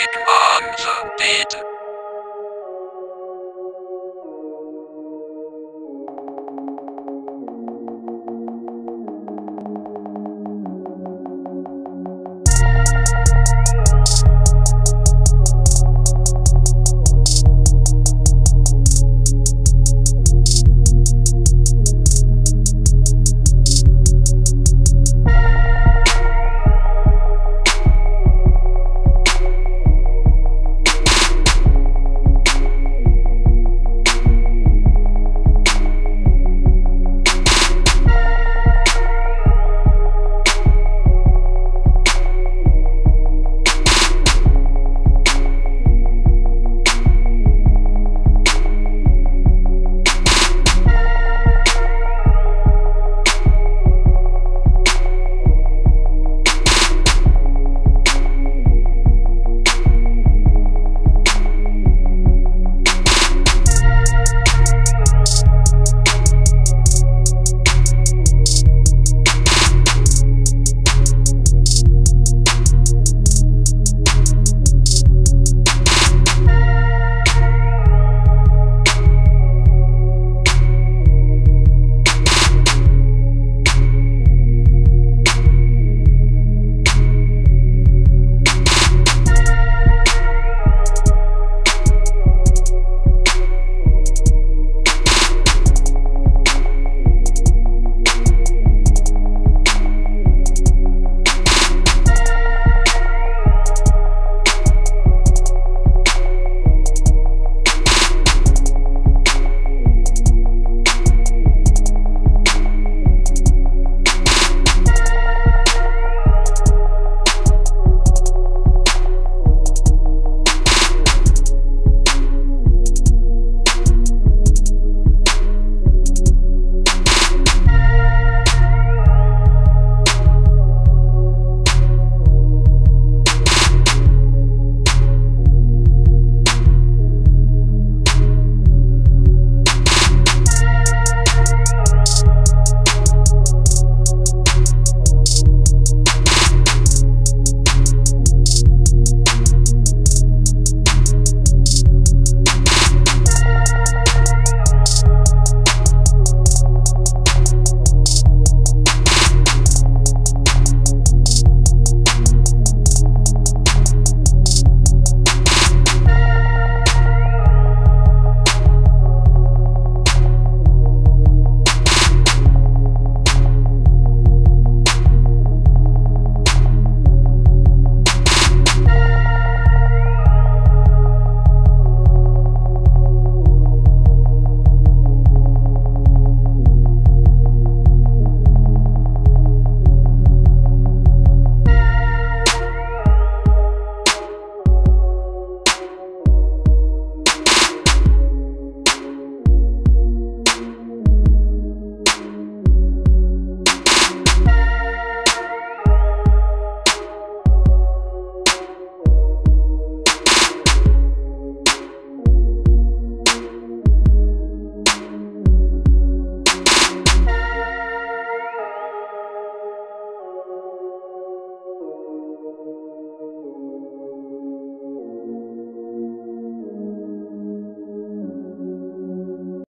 Take on the beat.